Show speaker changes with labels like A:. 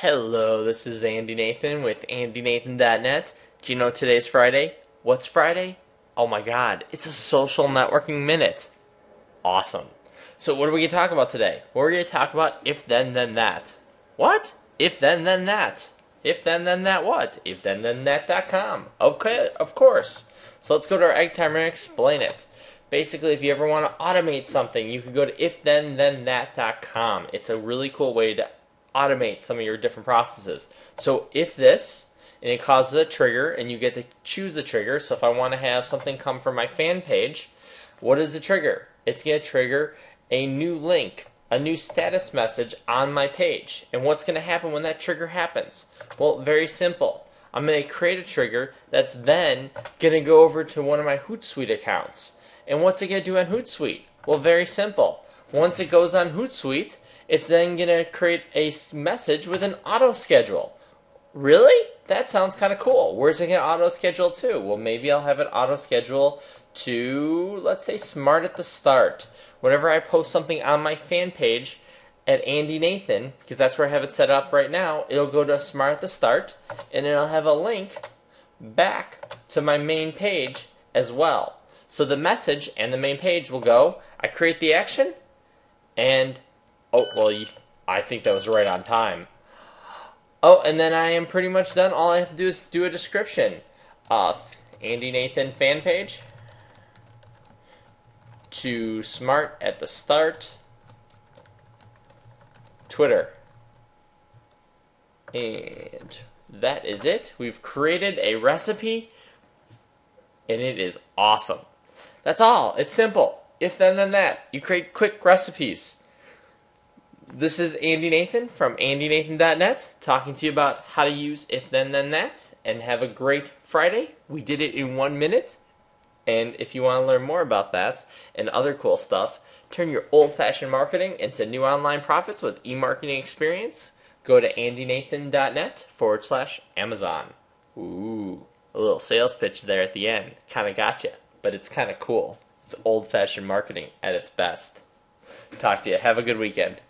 A: Hello, this is Andy Nathan with AndyNathan.net. Do you know today's Friday? What's Friday? Oh my god, it's a social networking minute. Awesome. So, what are we going to talk about today? We're going to talk about if this then that. What? If this then that. If this then that what? If this then that.com. Okay, of course. So, let's go to our egg timer and explain it. Basically, if you ever want to automate something, you can go to ifthisthenThat.com. It's a really cool way to automate some of your different processes. So if this, and it causes a trigger, and you get to choose the trigger. So if I want to have something come from my fan page, what is the trigger? It's going to trigger a new link, a new status message on my page. And what's going to happen when that trigger happens? Well, very simple. I'm going to create a trigger that's then going to go over to one of my Hootsuite accounts. And what's it going to do on Hootsuite? Well, very simple. Once it goes on Hootsuite, it's then going to create a message with an auto schedule. Really? That sounds kind of cool. Where's it going to auto schedule to? Well, maybe I'll have it auto schedule to, let's say, Smart at the Start. Whenever I post something on my fan page at Andy Nathan, because that's where I have it set up right now, it'll go to Smart at the Start, and it'll have a link back to my main page as well. So the message and the main page will go, I create the action, and, oh, well, I think that was right on time. Oh, and then I am pretty much done. All I have to do is do a description. Uh, Andy Nathan fan page to smart at the start. Twitter. And that is it. We've created a recipe and it is awesome. That's all. It's simple. If this then that. You create quick recipes. This is Andy Nathan from AndyNathan.net talking to you about how to use if this then that and have a great Friday. We did it in one minute. And if you want to learn more about that and other cool stuff, turn your old fashioned marketing into new online profits with e marketing experience. Go to AndyNathan.net forward slash Amazon. Ooh, a little sales pitch there at the end. Kind of gotcha, but it's kind of cool. It's old fashioned marketing at its best. Talk to you. Have a good weekend.